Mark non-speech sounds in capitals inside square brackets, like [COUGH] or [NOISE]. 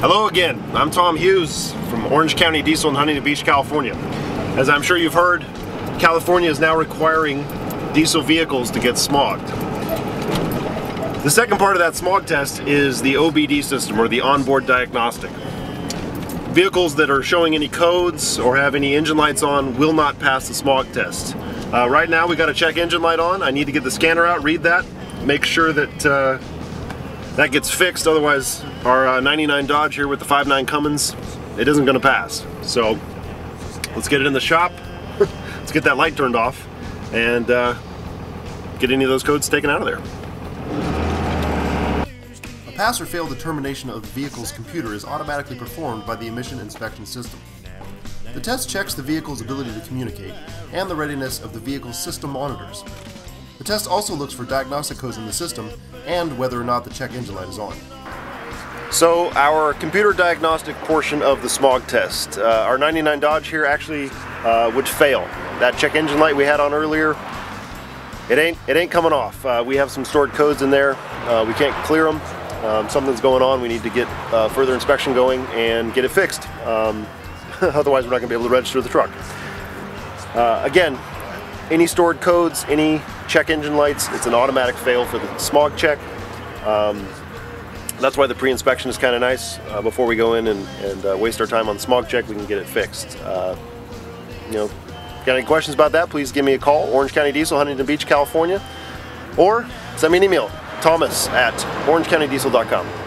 Hello again, I'm Tom Hughes from Orange County Diesel in Huntington Beach, California. As I'm sure you've heard, California is now requiring diesel vehicles to get smogged. The second part of that smog test is the OBD system, or the onboard diagnostic. Vehicles that are showing any codes or have any engine lights on will not pass the smog test. Uh, right now we got a check engine light on. I need to get the scanner out, read that, make sure that uh, that gets fixed. Otherwise, our uh, 99 Dodge here with the 5.9 Cummins, it isn't going to pass. So let's get it in the shop. [LAUGHS] let's get that light turned off and uh, get any of those codes taken out of there. A pass or fail determination of the vehicle's computer is automatically performed by the emission inspection system. The test checks the vehicle's ability to communicate and the readiness of the vehicle's system monitors. The test also looks for diagnostic codes in the system and whether or not the check engine light is on. So our computer diagnostic portion of the smog test, uh, our 99 Dodge here actually uh, would fail. That check engine light we had on earlier, it ain't it ain't coming off. Uh, we have some stored codes in there. Uh, we can't clear them. Um, something's going on. We need to get uh, further inspection going and get it fixed. Um, [LAUGHS] Otherwise, we're not going to be able to register the truck. Uh, again, any stored codes, any check engine lights, it's an automatic fail for the smog check. Um, that's why the pre-inspection is kind of nice. Uh, before we go in and, and uh, waste our time on smog check, we can get it fixed. Uh, you know, got any questions about that, please give me a call, Orange County Diesel, Huntington Beach, California, or send me an email, thomas at orangecountydiesel.com.